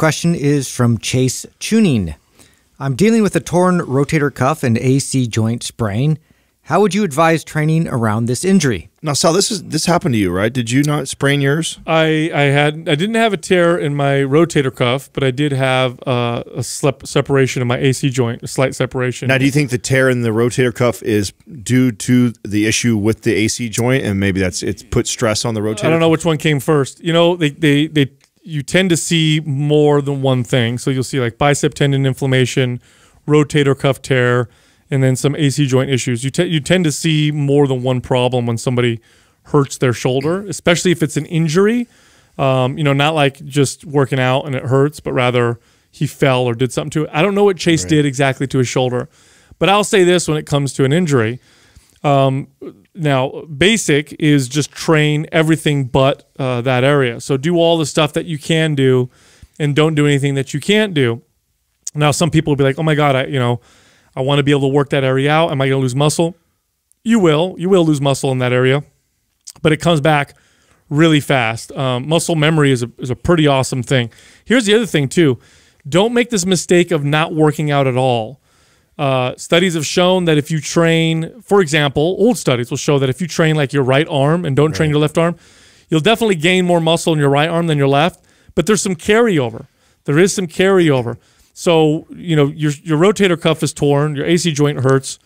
question is from Chase Tuning. I'm dealing with a torn rotator cuff and AC joint sprain. How would you advise training around this injury? Now, Sal, this is this happened to you, right? Did you not sprain yours? I I had I didn't have a tear in my rotator cuff, but I did have uh, a slip separation of my AC joint, a slight separation. Now, do you think the tear in the rotator cuff is due to the issue with the AC joint, and maybe that's it's put stress on the rotator? I don't know which one came first. You know, they they they you tend to see more than one thing. So you'll see like bicep tendon inflammation, rotator cuff tear and then some AC joint issues. You, you tend to see more than one problem when somebody hurts their shoulder, especially if it's an injury. Um, you know, not like just working out and it hurts, but rather he fell or did something to it. I don't know what Chase right. did exactly to his shoulder, but I'll say this when it comes to an injury. Um, now, basic is just train everything but uh, that area. So do all the stuff that you can do, and don't do anything that you can't do. Now, some people will be like, "Oh my God, I you know." I want to be able to work that area out. Am I going to lose muscle? You will. You will lose muscle in that area, but it comes back really fast. Um, muscle memory is a, is a pretty awesome thing. Here's the other thing, too. Don't make this mistake of not working out at all. Uh, studies have shown that if you train, for example, old studies will show that if you train like your right arm and don't right. train your left arm, you'll definitely gain more muscle in your right arm than your left, but there's some carryover. There is some carryover. So, you know, your, your rotator cuff is torn, your AC joint hurts.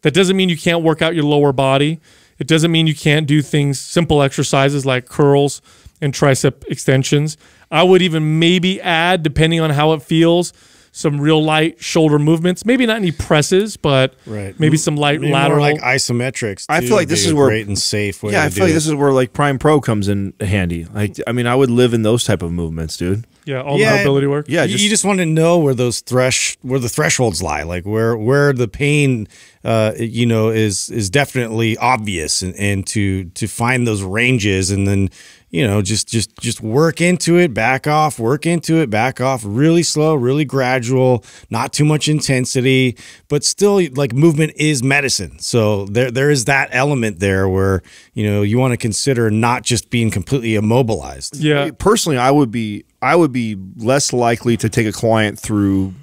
That doesn't mean you can't work out your lower body. It doesn't mean you can't do things, simple exercises like curls and tricep extensions. I would even maybe add, depending on how it feels, some real light shoulder movements. Maybe not any presses, but right. maybe some light maybe lateral, like isometrics. Too, I feel like this is where great and safe. yeah, I feel like this is where like Prime Pro comes in handy. Like, I mean, I would live in those type of movements, dude. Yeah, all yeah, the mobility work. Yeah, just, you just want to know where those thresh where the thresholds lie, like where where the pain, uh, you know, is is definitely obvious, and, and to to find those ranges, and then you know, just just just work into it, back off, work into it, back off, really slow, really gradual, not too much intensity, but still like movement is medicine. So there there is that element there where, you know, you want to consider not just being completely immobilized. Yeah. Personally, I would be I would be less likely to take a client through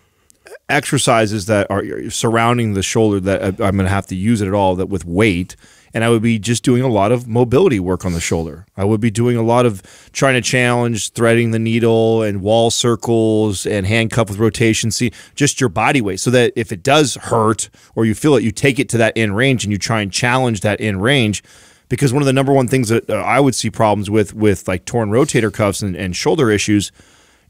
exercises that are surrounding the shoulder that I'm going to have to use it at all that with weight and I would be just doing a lot of mobility work on the shoulder. I would be doing a lot of trying to challenge threading the needle and wall circles and handcuff with rotation. See, just your body weight, so that if it does hurt or you feel it, you take it to that end range and you try and challenge that end range. Because one of the number one things that uh, I would see problems with with like torn rotator cuffs and, and shoulder issues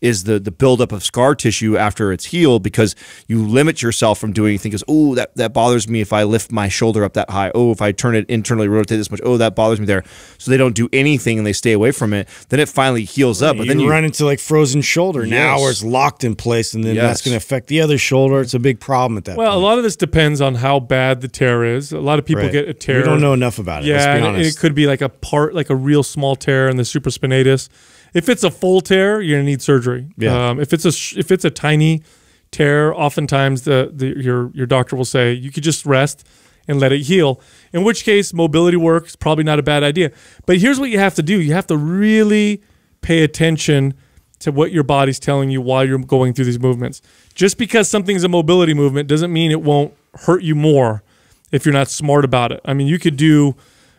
is the the buildup of scar tissue after it's healed because you limit yourself from doing anything because oh that, that bothers me if I lift my shoulder up that high. Oh if I turn it internally rotate this much. Oh that bothers me there. So they don't do anything and they stay away from it. Then it finally heals up but you then you run into like frozen shoulder. Yes. now where it's locked in place and then yes. that's going to affect the other shoulder. It's a big problem at that well point. a lot of this depends on how bad the tear is. A lot of people right. get a tear. we don't know enough about it yeah it could be like a part like a real small tear in the supraspinatus if it's a full tear, you're gonna need surgery. Yeah. Um, if it's a if it's a tiny tear, oftentimes the, the your your doctor will say you could just rest and let it heal. In which case, mobility work is probably not a bad idea. But here's what you have to do: you have to really pay attention to what your body's telling you while you're going through these movements. Just because something's a mobility movement doesn't mean it won't hurt you more if you're not smart about it. I mean, you could do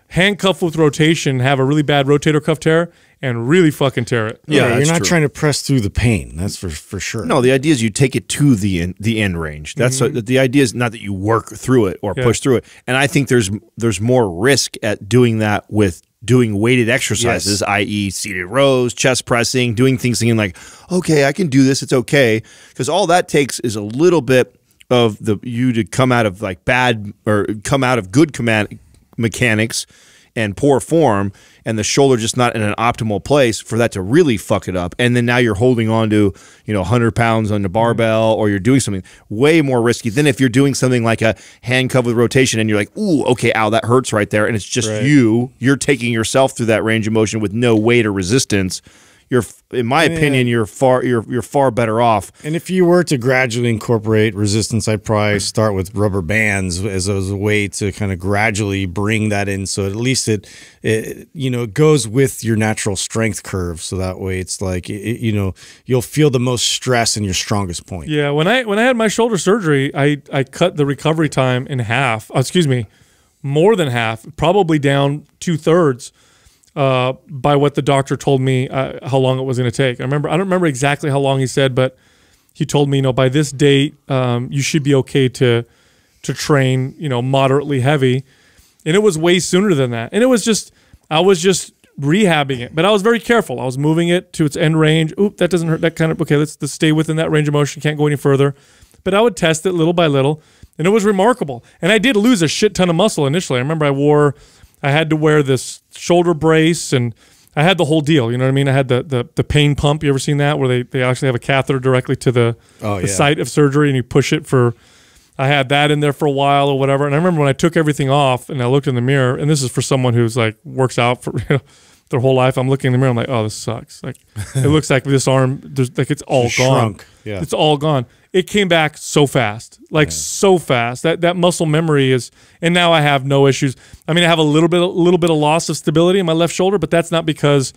handcuff with rotation, have a really bad rotator cuff tear, and really fucking tear it. Yeah, yeah you're not true. trying to press through the pain. That's for for sure. No, the idea is you take it to the end, the end range. That's mm -hmm. a, the idea is not that you work through it or yeah. push through it. And I think there's there's more risk at doing that with doing weighted exercises, yes. i.e., seated rows, chest pressing, doing things thinking like, okay, I can do this. It's okay, because all that takes is a little bit of the you to come out of like bad or come out of good command mechanics and poor form and the shoulder just not in an optimal place for that to really fuck it up. And then now you're holding on to, you know, 100 pounds on the barbell or you're doing something way more risky than if you're doing something like a handcuff with rotation and you're like, ooh, okay, ow, that hurts right there. And it's just right. you. You're taking yourself through that range of motion with no weight or resistance you're in my opinion you're far you're you're far better off. And if you were to gradually incorporate resistance, I'd probably start with rubber bands as a, as a way to kind of gradually bring that in. So at least it, it you know, it goes with your natural strength curve. So that way it's like, it, you know, you'll feel the most stress in your strongest point. Yeah, when I when I had my shoulder surgery, I I cut the recovery time in half. Oh, excuse me, more than half, probably down two thirds. Uh, by what the doctor told me uh, how long it was going to take. I remember I don't remember exactly how long he said, but he told me, you know, by this date, um, you should be okay to to train, you know, moderately heavy. And it was way sooner than that. And it was just I was just rehabbing it, but I was very careful. I was moving it to its end range. Oop, that doesn't hurt. That kind of okay. Let's, let's stay within that range of motion. Can't go any further. But I would test it little by little, and it was remarkable. And I did lose a shit ton of muscle initially. I remember I wore I had to wear this shoulder brace and I had the whole deal. You know what I mean? I had the the, the pain pump. You ever seen that where they, they actually have a catheter directly to the, Oh, the yeah. site of surgery and you push it for I had that in there for a while or whatever. And I remember when I took everything off and I looked in the mirror, and this is for someone who's like works out for you know, their whole life. I'm looking in the mirror, I'm like, oh, this sucks. Like it looks like this arm, there's like it's all Just gone. shrunk. Yeah. It's all gone. It came back so fast, like so fast. That that muscle memory is, and now I have no issues. I mean, I have a little bit, a little bit of loss of stability in my left shoulder, but that's not because,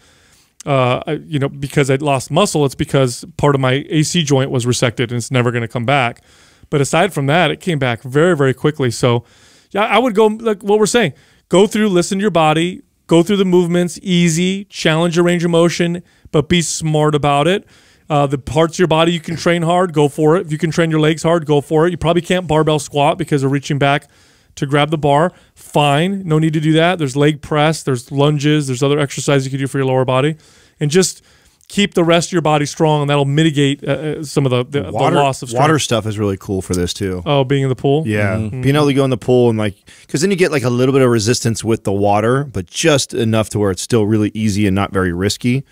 uh, I, you know, because I lost muscle. It's because part of my AC joint was resected and it's never going to come back. But aside from that, it came back very, very quickly. So, yeah, I would go like what we're saying: go through, listen to your body, go through the movements, easy, challenge your range of motion, but be smart about it. Uh, the parts of your body you can train hard, go for it. If you can train your legs hard, go for it. You probably can't barbell squat because of reaching back to grab the bar. Fine, no need to do that. There's leg press, there's lunges, there's other exercises you can do for your lower body, and just keep the rest of your body strong, and that'll mitigate uh, uh, some of the, the, Water, the loss of strength. water stuff is really cool for this too. Oh, being in the pool. Yeah, being able to go in the pool and like, because then you get like a little bit of resistance with the water, but just enough to where it's still really easy and not very risky.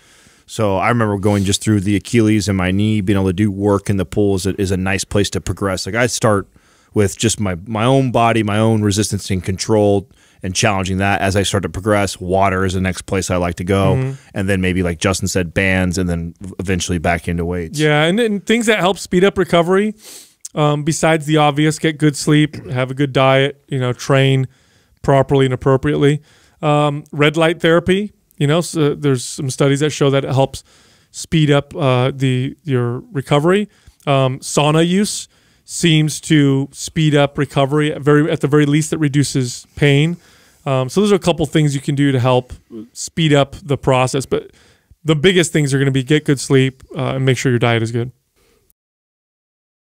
So I remember going just through the Achilles and my knee, being able to do work in the pool is a, is a nice place to progress. Like I start with just my my own body, my own resistance and control, and challenging that as I start to progress. Water is the next place I like to go, and then maybe like Justin said, bands, and then eventually back into weights. Yeah, and then things that help speed up recovery, um, besides the obvious, get good sleep, have a good diet, you know, train properly and appropriately. Um, red light therapy, you know, so there's some studies that show that it helps speed up uh, the your recovery. Um, sauna use seems to speed up recovery. At very at the very least, it reduces pain. Um, so those are a couple things you can do to help speed up the process. But the biggest things are going to be get good sleep uh, and make sure your diet is good.